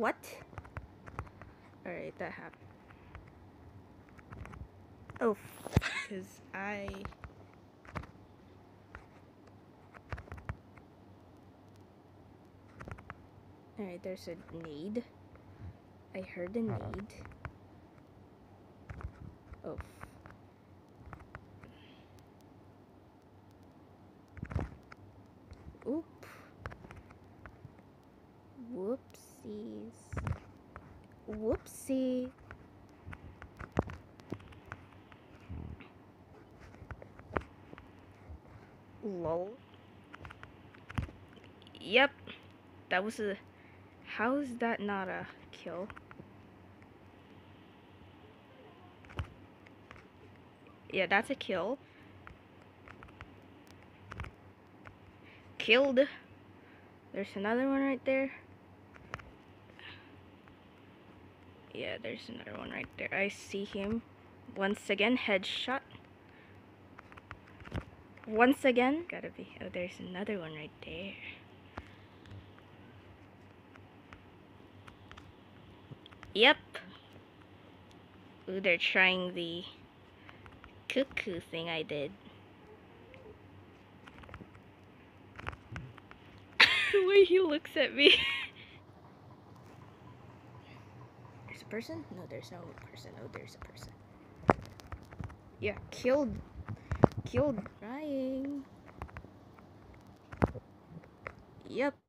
What? Alright, that happened. Oh, because I... Alright, there's a need. I heard a uh-huh. need. Oh. Oop. Whoopsie. Lol. Yep. That was a... How is that not a kill? Yeah, that's a kill. Killed. There's another one right there. Yeah, there's another one right there. I see him. Once again, headshot. Once again. Gotta be. Oh, there's another one right there. Yep. Ooh, they're trying the cuckoo thing I did. the way he looks at me. there's a person? No, there's no person. Oh, there's a person. Yeah, killed. Killed. Crying. Yep.